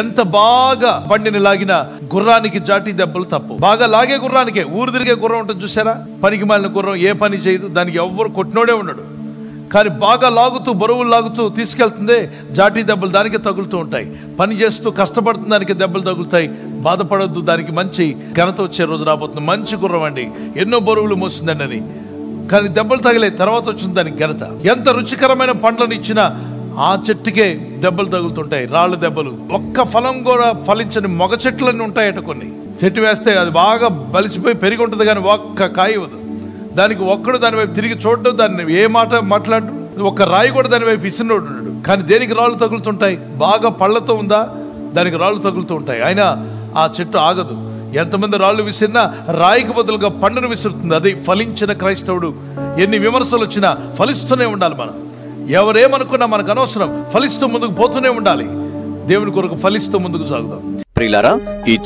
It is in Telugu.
ఎంత బాగా బండిని లాగిన గుర్రానికి జాటి దెబ్బలు తప్పు. బాగా లాగే గుర్రానికే. ఊరు తిరిగే గుర్రం ఉంటుంది చూసారా పనికి మాలిన గుర్రం ఏ పని చేయదు దానికి ఎవ్వరు కొట్టినోడే ఉండడు. కానీ బాగా లాగుతూ బరువులు లాగుతూ తీసుకెళ్తుందే జాటి దెబ్బలు దానికి తగులుతూ ఉంటాయి. పని చేస్తూ కష్టపడుతున్న దానికి దెబ్బలు తగులుతాయి. బాధపడద్దు దానికి మంచి ఘనత వచ్చే రోజు రాబోతుంది. మంచి గుర్రం అండి. ఎన్నో బరువులు మోసిందండి అని కానీ దెబ్బలు తగిలే తర్వాత వచ్చింది దానికి ఘనత. ఎంత రుచికరమైన పండ్లను ఇచ్చినా ఆ చెట్టుకే దెబ్బలు తగులుతుంటాయి రాళ్ళ దెబ్బలు. ఒక్క ఫలం కూడా ఫలించని మొగ చెట్లన్నీ ఉంటాయట కొన్ని. చెట్టు వేస్తే అది బాగా బలిసిపోయి పెరిగి ఉంటుంది కానీ ఒక్క కాయ దానికి ఒక్కడు దాని వైపు తిరిగి చూడడం దాన్ని ఏ మాట మాట్లాడు ఒక్క రాయి కూడా దాని వైపు ఇసినోడు కానీ దేనికి రాళ్ళు తగులుతుంటాయి? బాగా పళ్ళతో ఉందా? దానికి రాళ్ళు తగులుతూ ఉంటాయి. అయినా ఆ చెట్టు ఆగదు. ఎంతమంది రాళ్ళు విసిరినా రాయికి బదులుగా పండును విసురుతుంది. అది ఫలించిన క్రైస్తవుడు. ఎన్ని విమర్శలు వచ్చినా ఫలిస్తూనే ఉండాలి మనం. ఎవరేమనుకున్నా మనకు అనవసరం. ఫలిస్తూ ముందుకు పోతూనే ఉండాలి. దేవుని కొరకు ఫలిస్తూ ముందుకు సాగుదాం. ప్రియులారా ఈ